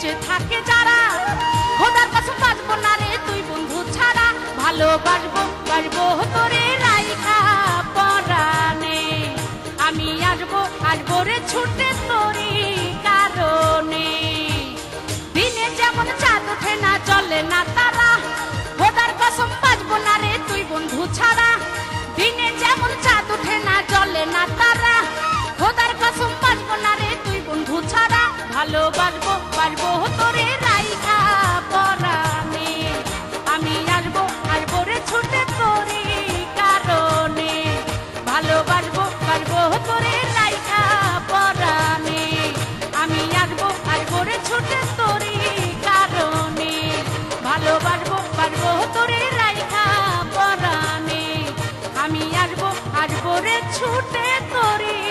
বেঁচে থাকে যারা। খোদার কাছে বাঁচবো না রে তুই বন্ধু ছাড়া। ভালোবাসবো, বাসবো তোরে রাইখা পরানে আমি আসব আসব রে ছুটে তোরি কারণে। দিনে যেমন চাঁদ ওঠে না, চলে না তারা। খোদার কসম বাঁচবো না রে তুই বন্ধু ছাড়া। ভালোবাসবো পারব তোরে রাইখা পরামে আমি আসব আসব রে ছুটে তোরে কারণে। ভালোবাসবো পারব তোরে রাইখা পরামে আমি আসব আসব রে ছুটে তোরে কারণে। ভালোবাসবো পারব তোরে রাইখা পরামে আমি আসব আসব রে ছুটে তোরে